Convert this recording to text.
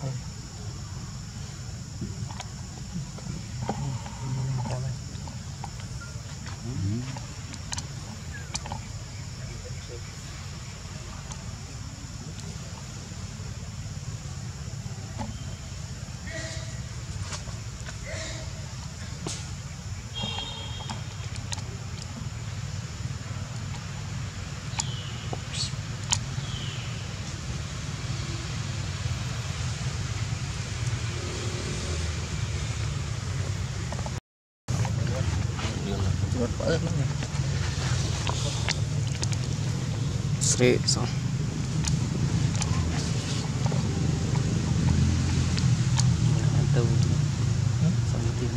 Mm-hmm. buat apa namanya Sri so. Atau hmm? sama tim